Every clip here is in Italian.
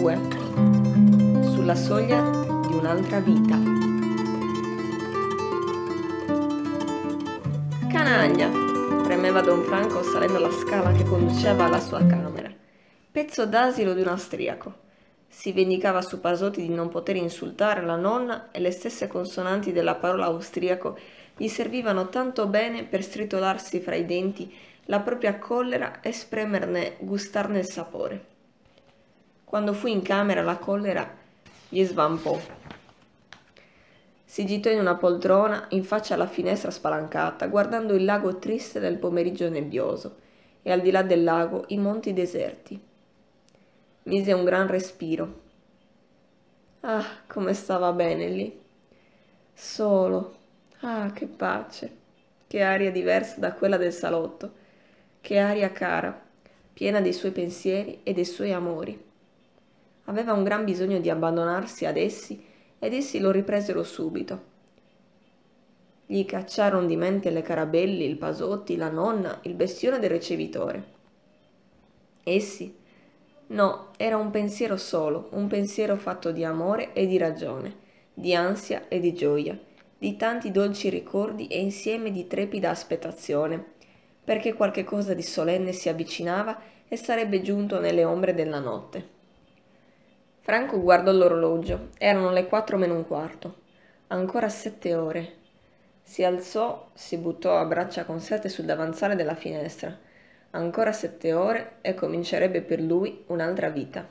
2 Sulla soglia di un'altra vita Canaglia! premeva Don Franco salendo la scala che conduceva alla sua camera. Pezzo d'asilo di un austriaco. Si vendicava su Pasotti di non poter insultare la nonna e le stesse consonanti della parola austriaco gli servivano tanto bene per stritolarsi fra i denti la propria collera e spremerne, gustarne il sapore. Quando fu in camera la collera gli svampò. Si gittò in una poltrona in faccia alla finestra spalancata, guardando il lago triste del pomeriggio nebbioso e al di là del lago i monti deserti. Mise un gran respiro. Ah, come stava bene lì. Solo. Ah, che pace. Che aria diversa da quella del salotto. Che aria cara, piena dei suoi pensieri e dei suoi amori. Aveva un gran bisogno di abbandonarsi ad essi ed essi lo ripresero subito. Gli cacciarono di mente le carabelli, il Pasotti, la nonna, il bestione del ricevitore. Essi? No, era un pensiero solo, un pensiero fatto di amore e di ragione, di ansia e di gioia, di tanti dolci ricordi e insieme di trepida aspettazione, perché qualche cosa di solenne si avvicinava e sarebbe giunto nelle ombre della notte. Franco guardò l'orologio. Erano le quattro meno un quarto. Ancora sette ore. Si alzò, si buttò a braccia conserte sul davanzale della finestra. Ancora sette ore e comincerebbe per lui un'altra vita.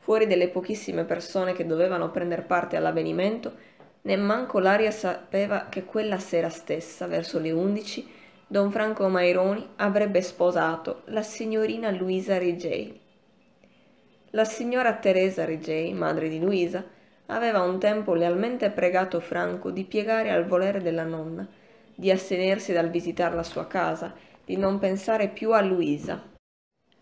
Fuori delle pochissime persone che dovevano prendere parte all'avvenimento, nemmanco l'aria sapeva che quella sera stessa, verso le undici, don Franco Maironi avrebbe sposato la signorina Luisa Rigei. La signora Teresa Rigei, madre di Luisa, aveva un tempo lealmente pregato Franco di piegare al volere della nonna, di astenersi dal visitare la sua casa, di non pensare più a Luisa,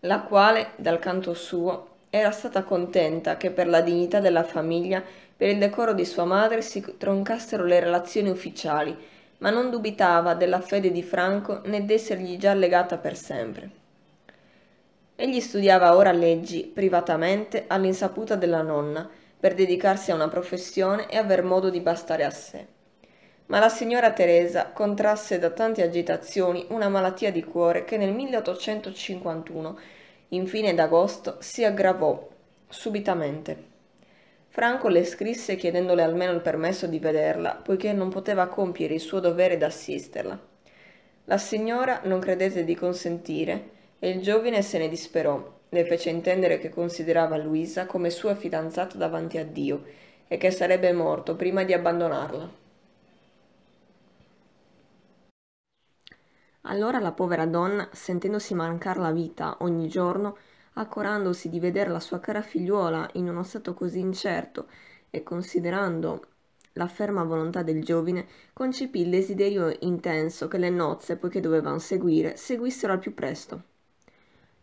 la quale, dal canto suo, era stata contenta che per la dignità della famiglia, per il decoro di sua madre, si troncassero le relazioni ufficiali, ma non dubitava della fede di Franco né d'essergli già legata per sempre. Egli studiava ora leggi privatamente all'insaputa della nonna per dedicarsi a una professione e aver modo di bastare a sé. Ma la signora Teresa contrasse da tante agitazioni una malattia di cuore che nel 1851, in fine d'agosto, si aggravò subitamente. Franco le scrisse chiedendole almeno il permesso di vederla, poiché non poteva compiere il suo dovere d'assisterla. La signora non credette di consentire e il giovine se ne disperò, le fece intendere che considerava Luisa come sua fidanzata davanti a Dio e che sarebbe morto prima di abbandonarla. Allora la povera donna, sentendosi mancar la vita ogni giorno, accorandosi di vedere la sua cara figliuola in uno stato così incerto e considerando la ferma volontà del giovine, concepì il desiderio intenso che le nozze, poiché dovevano seguire, seguissero al più presto.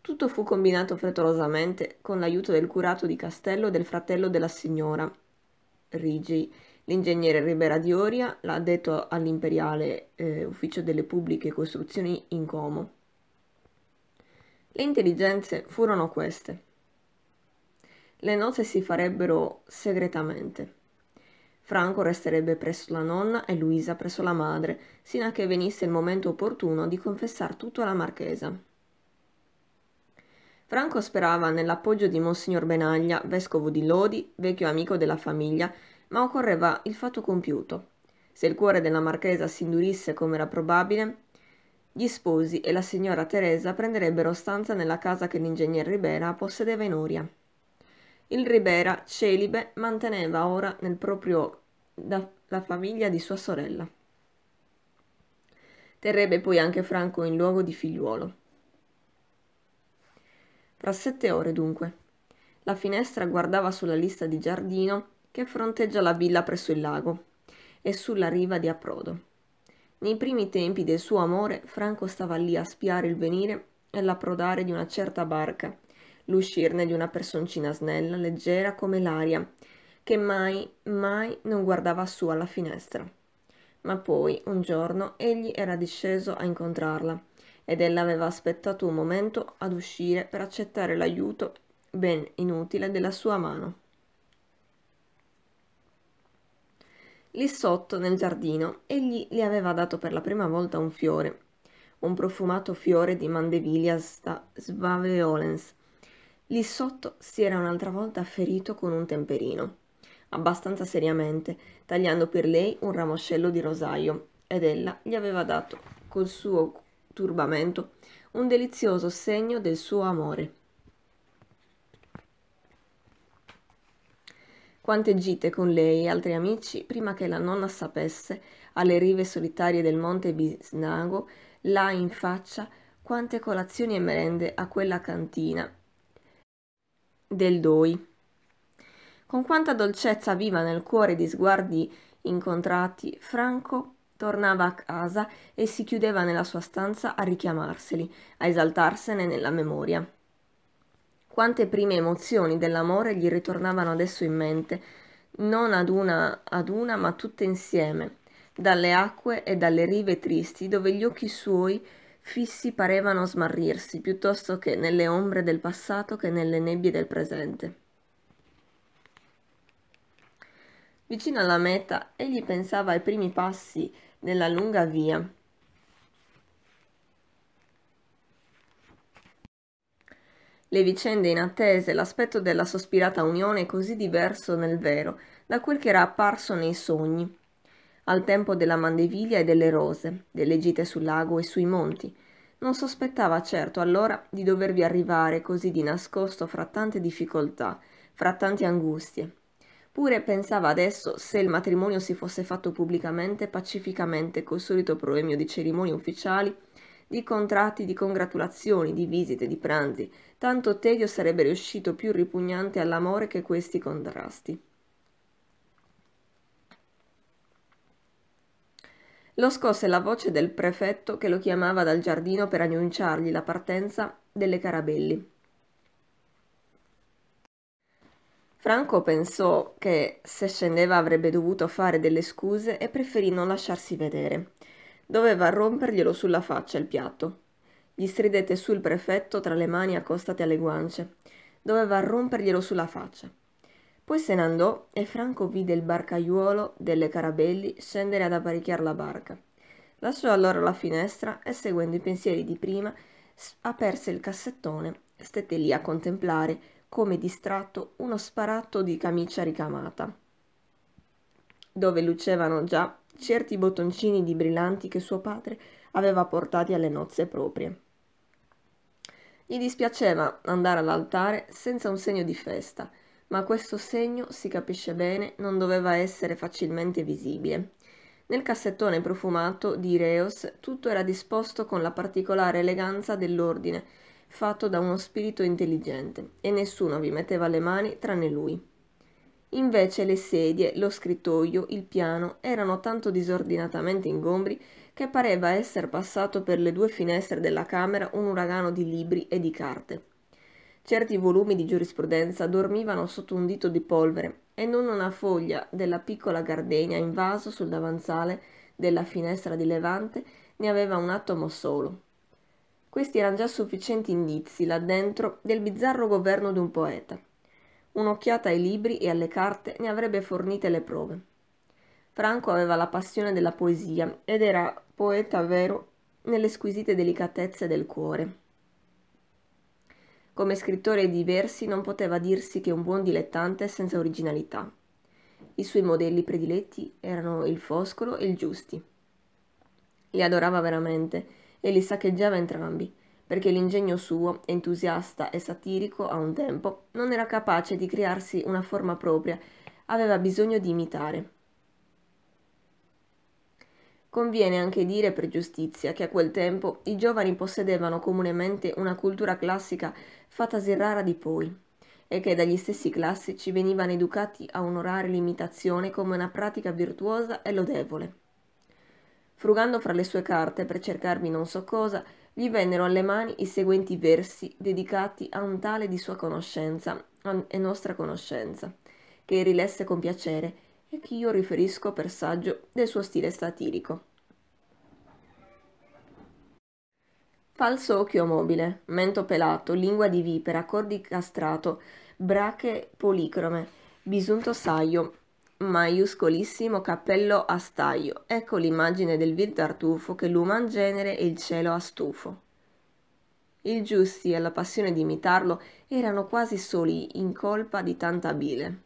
Tutto fu combinato frettolosamente con l'aiuto del curato di castello e del fratello della signora Rigi, l'ingegnere Ribera di Oria, l'addetto all'imperiale eh, ufficio delle pubbliche costruzioni in Como. Le intelligenze furono queste. Le nozze si farebbero segretamente. Franco resterebbe presso la nonna e Luisa presso la madre, sino a che venisse il momento opportuno di confessar tutto alla marchesa. Franco sperava nell'appoggio di Monsignor Benaglia, vescovo di Lodi, vecchio amico della famiglia, ma occorreva il fatto compiuto. Se il cuore della marchesa si indurisse come era probabile, gli sposi e la signora Teresa prenderebbero stanza nella casa che l'ingegner Ribera possedeva in Oria. Il Ribera, celibe, manteneva ora nel proprio la famiglia di sua sorella. Terrebbe poi anche Franco in luogo di figliuolo. Fra sette ore dunque. La finestra guardava sulla lista di giardino che fronteggia la villa presso il lago e sulla riva di approdo. Nei primi tempi del suo amore, Franco stava lì a spiare il venire e l'approdare di una certa barca, l'uscirne di una personcina snella, leggera come l'aria, che mai, mai non guardava su alla finestra. Ma poi, un giorno, egli era disceso a incontrarla ed ella aveva aspettato un momento ad uscire per accettare l'aiuto ben inutile, della sua mano. Lì sotto, nel giardino, egli le aveva dato per la prima volta un fiore, un profumato fiore di Mandevilias da Svaveolens. Lì sotto si era un'altra volta ferito con un temperino, abbastanza seriamente, tagliando per lei un ramoscello di rosaio, ed ella gli aveva dato, col suo turbamento, un delizioso segno del suo amore. Quante gite con lei e altri amici, prima che la nonna sapesse, alle rive solitarie del monte Bisnago, là in faccia, quante colazioni e merende a quella cantina del Doi. Con quanta dolcezza viva nel cuore di sguardi incontrati, Franco tornava a casa e si chiudeva nella sua stanza a richiamarseli, a esaltarsene nella memoria. Quante prime emozioni dell'amore gli ritornavano adesso in mente, non ad una ad una, ma tutte insieme, dalle acque e dalle rive tristi, dove gli occhi suoi fissi parevano smarrirsi, piuttosto che nelle ombre del passato che nelle nebbie del presente. Vicino alla meta, egli pensava ai primi passi nella lunga via, Le vicende inattese, l'aspetto della sospirata unione così diverso nel vero da quel che era apparso nei sogni, al tempo della mandeviglia e delle rose, delle gite sul lago e sui monti. Non sospettava certo allora di dovervi arrivare così di nascosto fra tante difficoltà, fra tante angustie. Pure pensava adesso se il matrimonio si fosse fatto pubblicamente, pacificamente, col solito proemio di cerimonie ufficiali, di contratti, di congratulazioni, di visite, di pranzi, tanto tedio sarebbe riuscito più ripugnante all'amore che questi contrasti. Lo scosse la voce del prefetto che lo chiamava dal giardino per annunciargli la partenza delle Carabelli. Franco pensò che se scendeva avrebbe dovuto fare delle scuse e preferì non lasciarsi vedere. Doveva romperglielo sulla faccia il piatto. Gli stridette su il prefetto tra le mani accostate alle guance. Doveva romperglielo sulla faccia. Poi se ne andò e Franco vide il barcaiuolo delle Carabelli scendere ad apparecchiare la barca. Lasciò allora la finestra e, seguendo i pensieri di prima, aperse il cassettone, stette lì a contemplare, come distratto, uno sparatto di camicia ricamata, dove lucevano già certi bottoncini di brillanti che suo padre aveva portati alle nozze proprie. Gli dispiaceva andare all'altare senza un segno di festa, ma questo segno, si capisce bene, non doveva essere facilmente visibile. Nel cassettone profumato di Reos tutto era disposto con la particolare eleganza dell'ordine, fatto da uno spirito intelligente, e nessuno vi metteva le mani tranne lui. Invece le sedie, lo scrittoio, il piano erano tanto disordinatamente ingombri che pareva esser passato per le due finestre della camera un uragano di libri e di carte. Certi volumi di giurisprudenza dormivano sotto un dito di polvere e non una foglia della piccola gardenia in vaso sul davanzale della finestra di levante ne aveva un atomo solo. Questi erano già sufficienti indizi là dentro del bizzarro governo di un poeta. Un'occhiata ai libri e alle carte ne avrebbe fornite le prove. Franco aveva la passione della poesia ed era poeta vero nelle squisite delicatezze del cuore. Come scrittore di versi non poteva dirsi che un buon dilettante senza originalità. I suoi modelli prediletti erano il Foscolo e il Giusti. Li adorava veramente e li saccheggiava entrambi, perché l'ingegno suo, entusiasta e satirico a un tempo, non era capace di crearsi una forma propria, aveva bisogno di imitare. Conviene anche dire per giustizia che a quel tempo i giovani possedevano comunemente una cultura classica fattasi rara di poi, e che dagli stessi classici venivano educati a onorare l'imitazione come una pratica virtuosa e lodevole. Frugando fra le sue carte per cercarvi non so cosa, gli vennero alle mani i seguenti versi dedicati a un tale di sua conoscenza e nostra conoscenza, che rilesse con piacere e che io riferisco per saggio del suo stile satirico. Falso occhio mobile, mento pelato, lingua di vipera, cordi castrato, brache policrome, bisunto saio, maiuscolissimo cappello a staio. Ecco l'immagine del vil tartufo che l'uman genere e il cielo ha stufo. Il giusti e la passione di imitarlo erano quasi soli in colpa di tanta bile.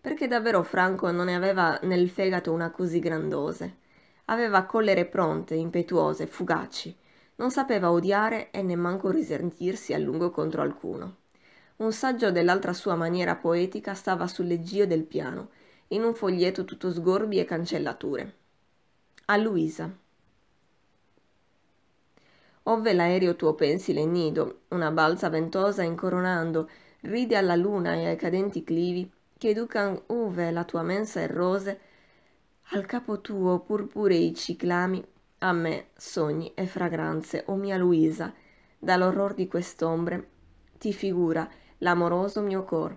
Perché davvero Franco non ne aveva nel fegato una così grandose. Aveva collere pronte, impetuose, fugaci non sapeva odiare e nemmanco risentirsi a lungo contro alcuno. Un saggio dell'altra sua maniera poetica stava sul leggio del piano, in un foglietto tutto sgorbi e cancellature. A Luisa. Ove l'aereo tuo pensile il nido, una balza ventosa incoronando, ride alla luna e ai cadenti clivi, che educan uve la tua mensa e rose, al capo tuo purpurei ciclami a me, sogni e fragranze, o mia Luisa, dall'orror di quest'ombre, ti figura l'amoroso mio cor.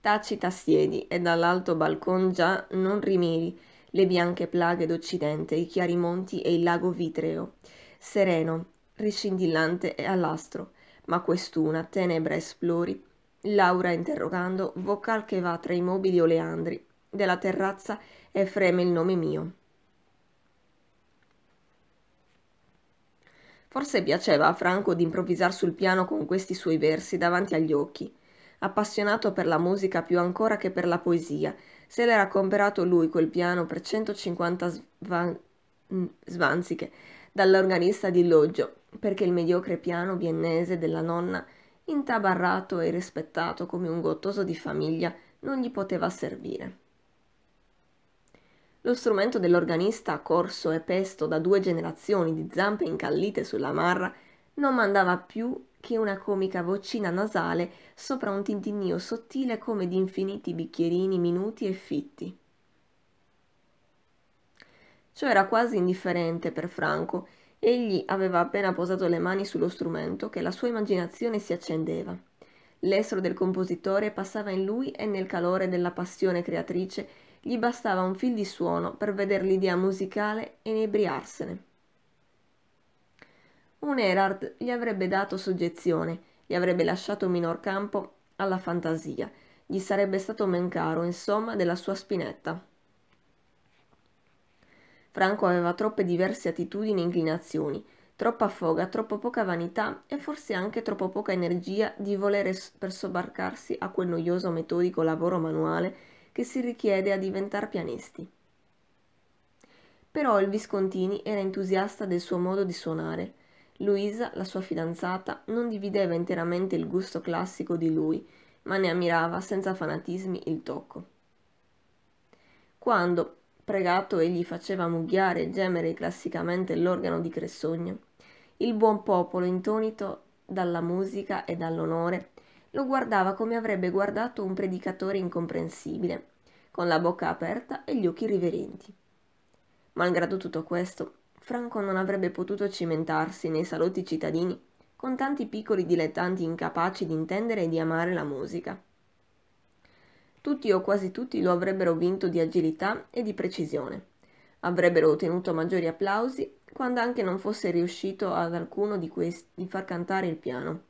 Tacita siedi e dall'alto balcon già non rimiri le bianche plaghe d'Occidente, i chiari monti e il lago vitreo, sereno, riscindillante e all'astro, ma quest'una, tenebra esplori, Laura interrogando, vocal che va tra i mobili oleandri della terrazza e freme il nome mio. Forse piaceva a Franco d'improvvisar sul piano con questi suoi versi davanti agli occhi. Appassionato per la musica più ancora che per la poesia, se l'era comperato lui quel piano per 150 svan- mm, svanziche dall'organista di Loggio, perché il mediocre piano viennese della nonna, intabarrato e rispettato come un gottoso di famiglia, non gli poteva servire. Lo strumento dell'organista, corso e pesto da due generazioni di zampe incallite sulla marra, non mandava più che una comica vocina nasale sopra un tintinnio sottile come di infiniti bicchierini minuti e fitti. Ciò era quasi indifferente per Franco. Egli aveva appena posato le mani sullo strumento che la sua immaginazione si accendeva. L'estro del compositore passava in lui e nel calore della passione creatrice gli bastava un fil di suono per veder l'idea musicale e inebriarsene. Un Erard gli avrebbe dato soggezione, gli avrebbe lasciato minor campo alla fantasia, gli sarebbe stato men caro, insomma, della sua spinetta. Franco aveva troppe diverse attitudini e inclinazioni, troppa foga, troppo poca vanità e forse anche troppo poca energia di volere per sobbarcarsi a quel noioso metodico lavoro manuale che si richiede a diventare pianisti. Però il Viscontini era entusiasta del suo modo di suonare. Luisa, la sua fidanzata, non divideva interamente il gusto classico di lui, ma ne ammirava senza fanatismi il tocco. Quando, pregato, egli faceva mugghiare e gemere classicamente l'organo di Cressogno, il buon popolo, intonito dalla musica e dall'onore, lo guardava come avrebbe guardato un predicatore incomprensibile, con la bocca aperta e gli occhi riverenti. Malgrado tutto questo, Franco non avrebbe potuto cimentarsi nei salotti cittadini con tanti piccoli dilettanti incapaci di intendere e di amare la musica. Tutti o quasi tutti lo avrebbero vinto di agilità e di precisione. Avrebbero ottenuto maggiori applausi quando anche non fosse riuscito ad alcuno di questi di far cantare il piano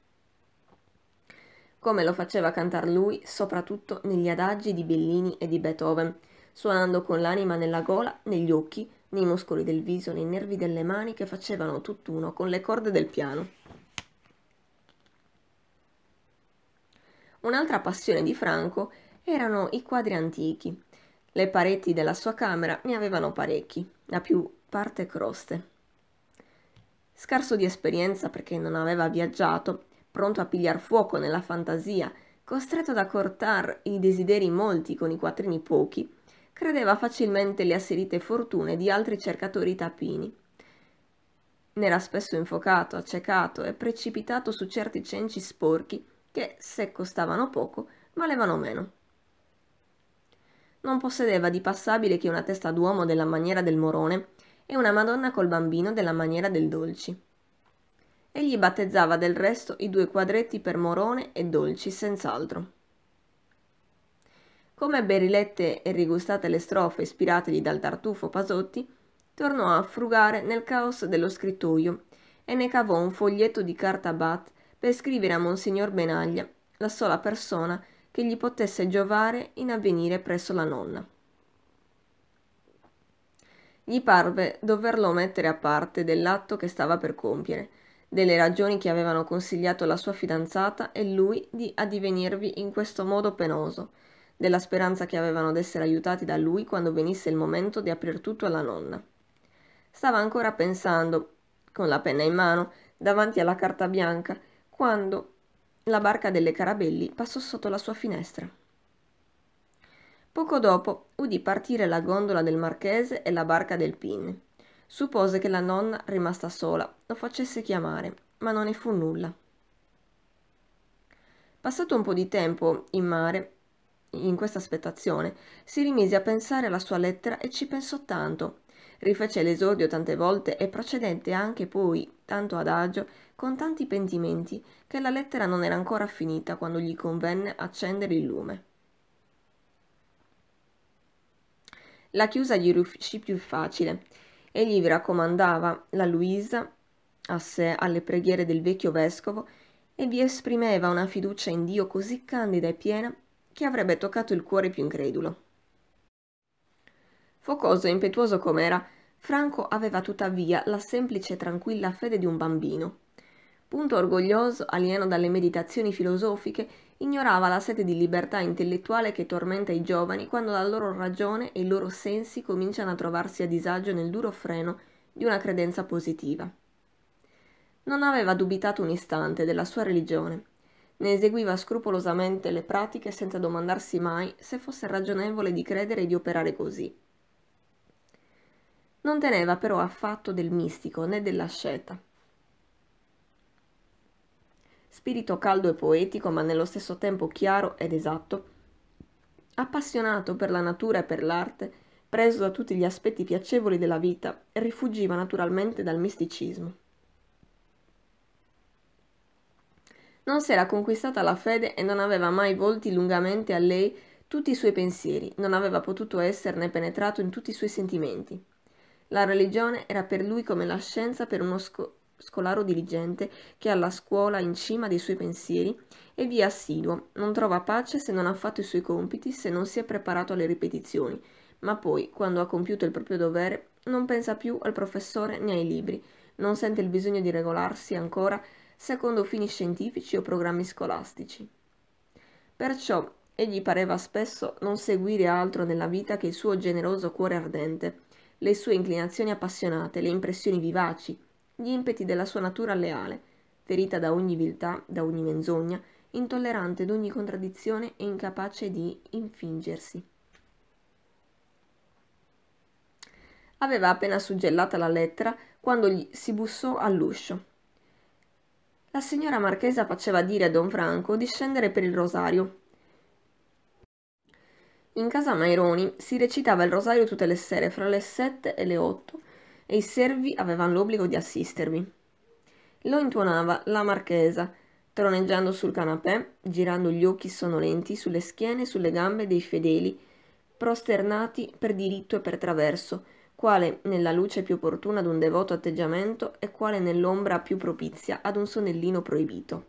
come lo faceva cantar lui, soprattutto negli adagi di Bellini e di Beethoven, suonando con l'anima nella gola, negli occhi, nei muscoli del viso, nei nervi delle mani che facevano tutt'uno con le corde del piano. Un'altra passione di Franco erano i quadri antichi. Le pareti della sua camera ne avevano parecchi, la più parte croste. Scarso di esperienza perché non aveva viaggiato, pronto a pigliar fuoco nella fantasia, costretto ad accortar i desideri molti con i quattrini pochi, credeva facilmente le asserite fortune di altri cercatori tapini. N'era spesso infocato, accecato e precipitato su certi cenci sporchi che, se costavano poco, valevano meno. Non possedeva di passabile che una testa d'uomo della maniera del morone e una Madonna col bambino della maniera del dolci. Egli battezzava del resto i due quadretti per Morone e Dolci, senz'altro. Come ebbe rilette e rigustate le strofe ispirategli dal tartufo Pasotti, tornò a frugare nel caos dello scrittoio e ne cavò un foglietto di carta bat per scrivere a Monsignor Benaglia, la sola persona che gli potesse giovare in avvenire presso la nonna. Gli parve doverlo mettere a parte dell'atto che stava per compiere, delle ragioni che avevano consigliato la sua fidanzata e lui di addivenirvi in questo modo penoso, della speranza che avevano d'essere aiutati da lui quando venisse il momento di aprir tutto alla nonna. Stava ancora pensando, con la penna in mano, davanti alla carta bianca, quando la barca delle Carabelli passò sotto la sua finestra. Poco dopo udì partire la gondola del marchese e la barca del Pin. Suppose che la nonna, rimasta sola, lo facesse chiamare, ma non ne fu nulla. Passato un po' di tempo in mare, in questa aspettazione, si rimise a pensare alla sua lettera e ci pensò tanto. Rifece l'esordio tante volte e procedette anche poi, tanto adagio, con tanti pentimenti, che la lettera non era ancora finita quando gli convenne accendere il lume. La chiusa gli riuscì più facile Egli vi raccomandava la Luisa a sé alle preghiere del vecchio vescovo e vi esprimeva una fiducia in Dio così candida e piena che avrebbe toccato il cuore più incredulo. Focoso e impetuoso com'era, Franco aveva tuttavia la semplice e tranquilla fede di un bambino. Punto orgoglioso, alieno dalle meditazioni filosofiche, ignorava la sete di libertà intellettuale che tormenta i giovani quando la loro ragione e i loro sensi cominciano a trovarsi a disagio nel duro freno di una credenza positiva. Non aveva dubitato un istante della sua religione, ne eseguiva scrupolosamente le pratiche senza domandarsi mai se fosse ragionevole di credere e di operare così. Non teneva però affatto del mistico né dell'asceta spirito caldo e poetico, ma nello stesso tempo chiaro ed esatto, appassionato per la natura e per l'arte, preso da tutti gli aspetti piacevoli della vita, rifuggiva naturalmente dal misticismo. Non s'era conquistata la fede e non aveva mai volti lungamente a lei tutti i suoi pensieri, non aveva potuto esserne penetrato in tutti i suoi sentimenti. La religione era per lui come la scienza per uno sco- scolaro diligente che ha la scuola in cima dei suoi pensieri e via assiduo, non trova pace se non ha fatto i suoi compiti, se non si è preparato alle ripetizioni, ma poi, quando ha compiuto il proprio dovere, non pensa più al professore né ai libri, non sente il bisogno di regolarsi ancora secondo fini scientifici o programmi scolastici. Perciò egli pareva spesso non seguire altro nella vita che il suo generoso cuore ardente, le sue inclinazioni appassionate, le impressioni vivaci, gli impeti della sua natura leale, ferita da ogni viltà, da ogni menzogna, intollerante d'ogni contraddizione e incapace di infingersi. Aveva appena suggellata la lettera quando gli si bussò all'uscio. La signora Marchesa faceva dire a don Franco di scendere per il rosario. In casa Maironi si recitava il rosario tutte le sere fra le sette e le otto e i servi avevano l'obbligo di assistervi. Lo intuonava la marchesa, troneggiando sul canapè, girando gli occhi sonnolenti sulle schiene e sulle gambe dei fedeli, prosternati per diritto e per traverso, quale nella luce più opportuna ad un devoto atteggiamento e quale nell'ombra più propizia ad un sonnellino proibito.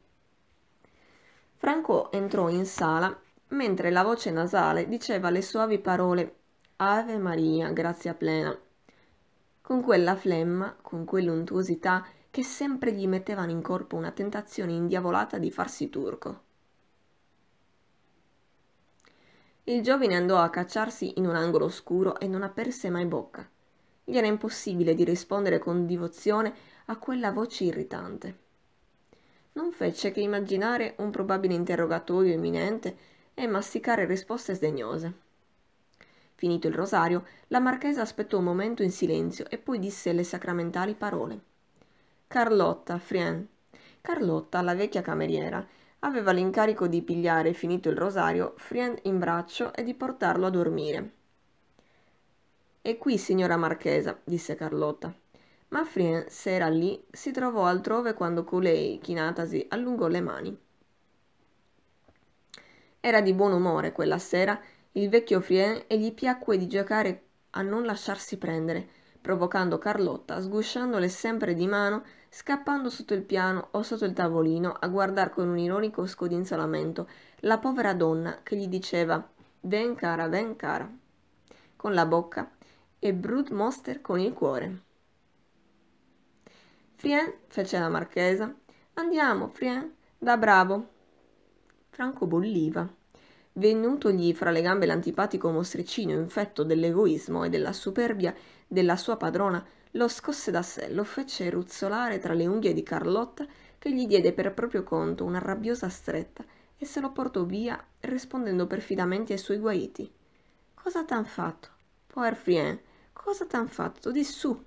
Franco entrò in sala mentre la voce nasale diceva le suavi parole Ave Maria, grazia plena, con quella flemma, con quell'untuosità che sempre gli mettevano in corpo una tentazione indiavolata di farsi turco. Il giovine andò a cacciarsi in un angolo oscuro e non aperse mai bocca. Gli era impossibile di rispondere con divozione a quella voce irritante. Non fece che immaginare un probabile interrogatorio imminente e masticare risposte sdegnose. Finito il rosario, la marchesa aspettò un momento in silenzio e poi disse le sacramentali parole. Carlotta, Frien. Carlotta, la vecchia cameriera, aveva l'incarico di pigliare, finito il rosario, Frien in braccio e di portarlo a dormire. E qui, signora marchesa, disse Carlotta. Ma Frien, se era lì, si trovò altrove quando colei, chinatasi, allungò le mani. Era di buon umore quella sera il vecchio Frien e gli piacque di giocare a non lasciarsi prendere, provocando Carlotta, sgusciandole sempre di mano, scappando sotto il piano o sotto il tavolino a guardar con un ironico scodinzolamento la povera donna che gli diceva Ven cara, ven cara, con la bocca e Brut Moster con il cuore. Frien, fece la marchesa. Andiamo, Frien, da bravo. Franco bolliva. Venutogli fra le gambe l'antipatico mostricino infetto dell'egoismo e della superbia della sua padrona, lo scosse da sé, lo fece ruzzolare tra le unghie di Carlotta, che gli diede per proprio conto una rabbiosa stretta e se lo portò via rispondendo perfidamente ai suoi guaiti. Cosa t'han fatto? Poer Frien, cosa t'han fatto? Di su!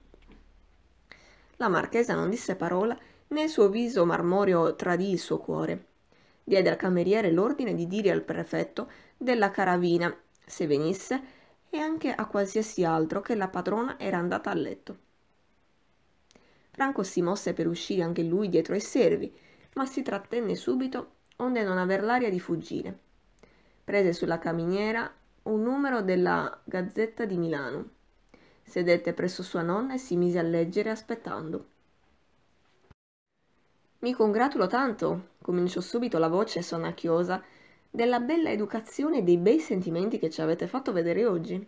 La marchesa non disse parola, né il suo viso marmoreo tradì il suo cuore. Diede al cameriere l'ordine di dire al prefetto della caravina, se venisse, e anche a qualsiasi altro che la padrona era andata a letto. Franco si mosse per uscire anche lui dietro ai servi, ma si trattenne subito onde non aver l'aria di fuggire. Prese sulla caminiera un numero della Gazzetta di Milano. Sedette presso sua nonna e si mise a leggere aspettando. Mi congratulo tanto, cominciò subito la voce sonnacchiosa, della bella educazione e dei bei sentimenti che ci avete fatto vedere oggi.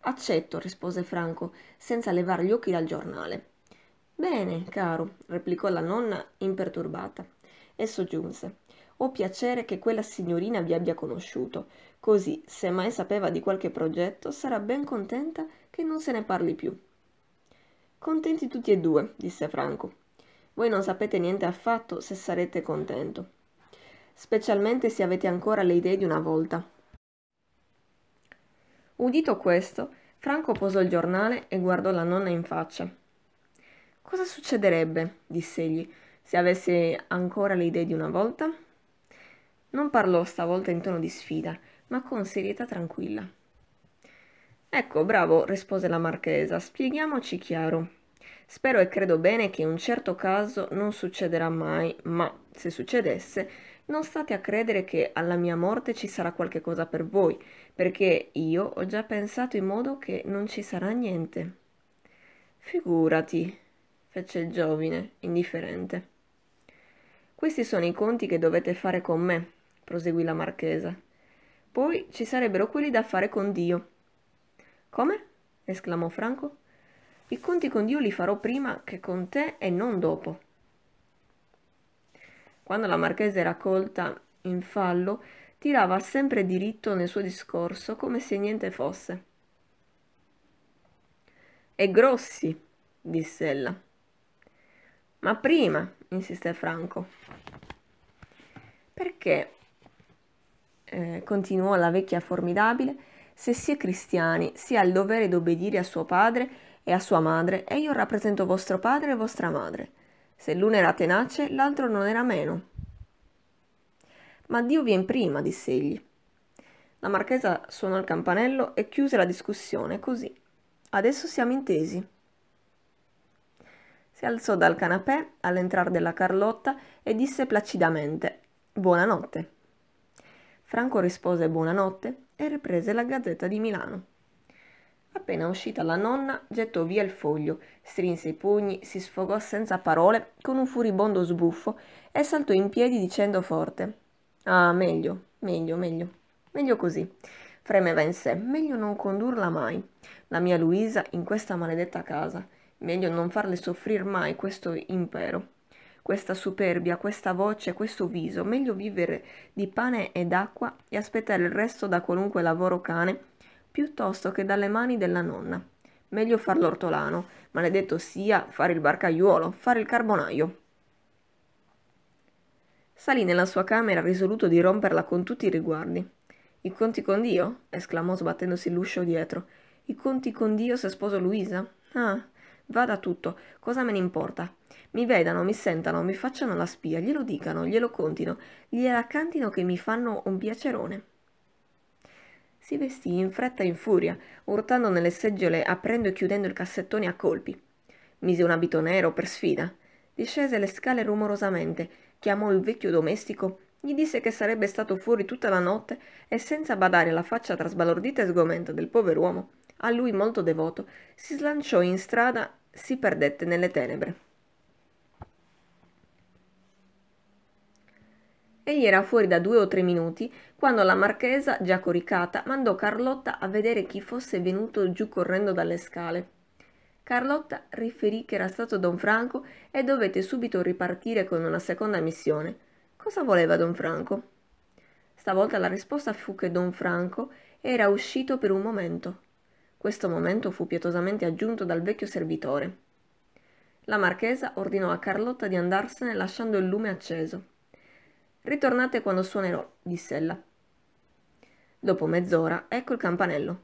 Accetto, rispose Franco, senza levar gli occhi dal giornale. Bene, caro, replicò la nonna imperturbata, e soggiunse. Ho piacere che quella signorina vi abbia conosciuto, così, se mai sapeva di qualche progetto, sarà ben contenta che non se ne parli più. Contenti tutti e due, disse Franco. Voi non sapete niente affatto se sarete contento. Specialmente se avete ancora le idee di una volta. Udito questo, Franco posò il giornale e guardò la nonna in faccia. Cosa succederebbe, diss'egli, se avesse ancora le idee di una volta? Non parlò stavolta in tono di sfida, ma con serietà tranquilla. Ecco, bravo, rispose la marchesa, spieghiamoci chiaro. Spero e credo bene che un certo caso non succederà mai, ma se succedesse, non state a credere che alla mia morte ci sarà qualche cosa per voi, perché io ho già pensato in modo che non ci sarà niente. Figurati, fece il giovine, indifferente. Questi sono i conti che dovete fare con me, proseguì la marchesa. Poi ci sarebbero quelli da fare con Dio. Come? esclamò Franco. I conti con Dio li farò prima che con te e non dopo. Quando la marchesa era colta in fallo, tirava sempre diritto nel suo discorso come se niente fosse. E grossi, disse ella. Ma prima, insiste Franco. Perché, eh, continuò la vecchia formidabile, se si è cristiani si ha il dovere d'obbedire a suo padre e a sua madre, e io rappresento vostro padre e vostra madre. Se l'uno era tenace, l'altro non era meno. Ma Dio vien prima, disse egli. La marchesa suonò il campanello e chiuse la discussione così. Adesso siamo intesi. Si alzò dal canapè all'entrar della Carlotta e disse placidamente Buonanotte. Franco rispose buonanotte e riprese la Gazzetta di Milano. Appena uscita la nonna, gettò via il foglio, strinse i pugni, si sfogò senza parole, con un furibondo sbuffo, e saltò in piedi dicendo forte: Ah, meglio, meglio, meglio, meglio così. Fremeva in sé, meglio non condurla mai, la mia Luisa, in questa maledetta casa. Meglio non farle soffrir mai questo impero, questa superbia, questa voce, questo viso. Meglio vivere di pane e d'acqua e aspettare il resto da qualunque lavoro cane piuttosto che dalle mani della nonna. Meglio far l'ortolano, maledetto sia fare il barcaiuolo, fare il carbonaio. Salì nella sua camera risoluto di romperla con tutti i riguardi. I conti con Dio? esclamò sbattendosi l'uscio dietro. I conti con Dio se sposo Luisa? Ah, vada tutto, cosa me ne importa? Mi vedano, mi sentano, mi facciano la spia, glielo dicano, glielo contino, gliela cantino che mi fanno un piacerone si vestì in fretta e in furia, urtando nelle seggiole, aprendo e chiudendo il cassettone a colpi. Mise un abito nero per sfida. Discese le scale rumorosamente, chiamò il vecchio domestico, gli disse che sarebbe stato fuori tutta la notte e senza badare alla faccia trasbalordita e sgomenta del pover'uomo, a lui molto devoto, si slanciò in strada, si perdette nelle tenebre. Egli era fuori da due o tre minuti quando la marchesa, già coricata, mandò Carlotta a vedere chi fosse venuto giù correndo dalle scale. Carlotta riferì che era stato don Franco e dovette subito ripartire con una seconda missione. Cosa voleva don Franco? Stavolta la risposta fu che don Franco era uscito per un momento. Questo momento fu pietosamente aggiunto dal vecchio servitore. La marchesa ordinò a Carlotta di andarsene lasciando il lume acceso. Ritornate quando suonerò, diss'ella. Dopo mezz'ora ecco il campanello.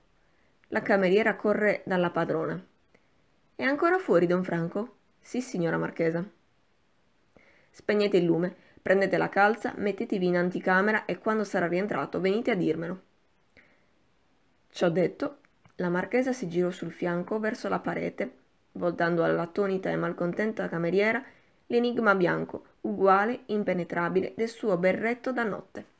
La cameriera corre dalla padrona. È ancora fuori, don Franco? Sì, signora marchesa. Spegnete il lume, prendete la calza, mettetevi in anticamera e quando sarà rientrato venite a dirmelo. Ciò detto, la marchesa si girò sul fianco verso la parete, voltando all'attonita e malcontenta cameriera l'enigma bianco, uguale, impenetrabile, del suo berretto da notte.